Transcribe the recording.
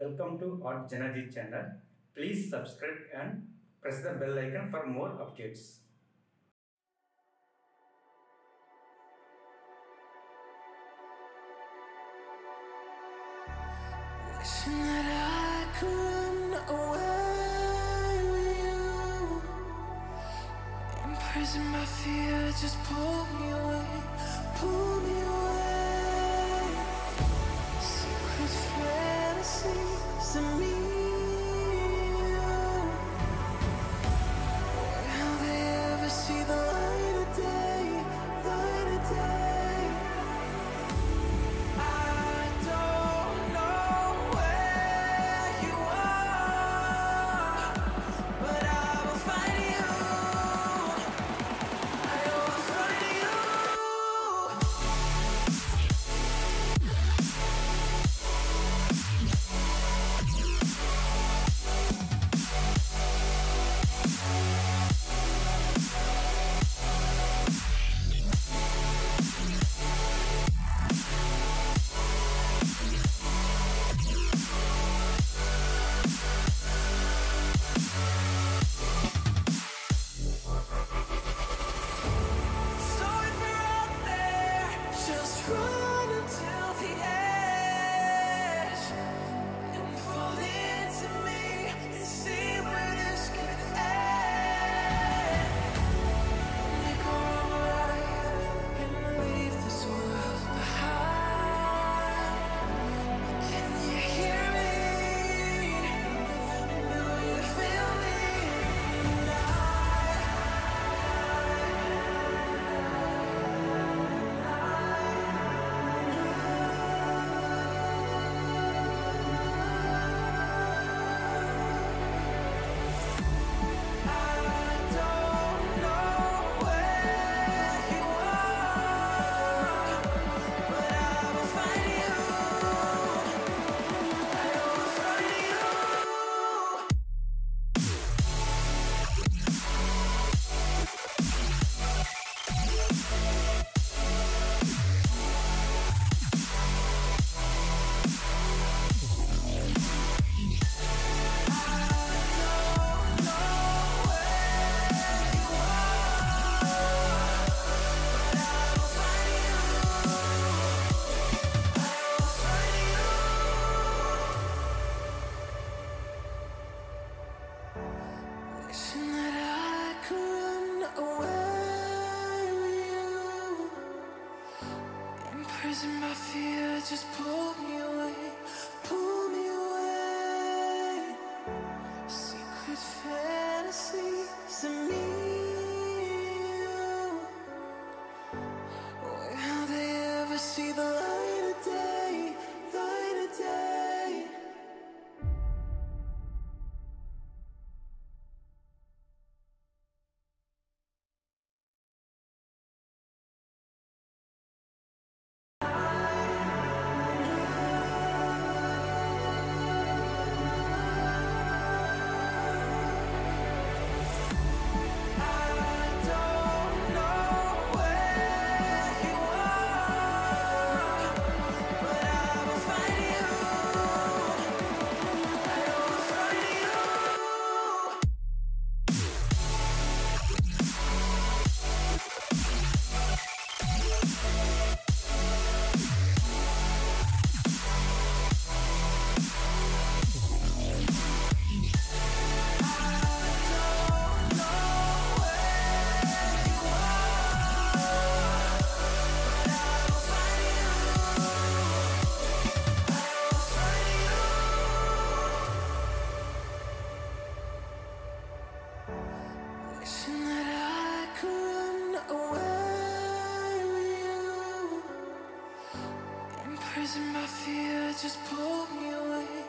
Welcome to Art JanaG channel. Please subscribe and press the bell icon for more updates. Wishing that I could run away with you Imprisoned by fear, just pull cry. prison, my fear just pulled me away. prison, my fear just pulled me away.